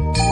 Bye.